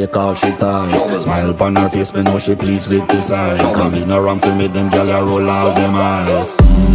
Take all she ties Smile upon her face, me know she pleased with this eyes Come in around to me, them gyal I roll all them eyes. mm,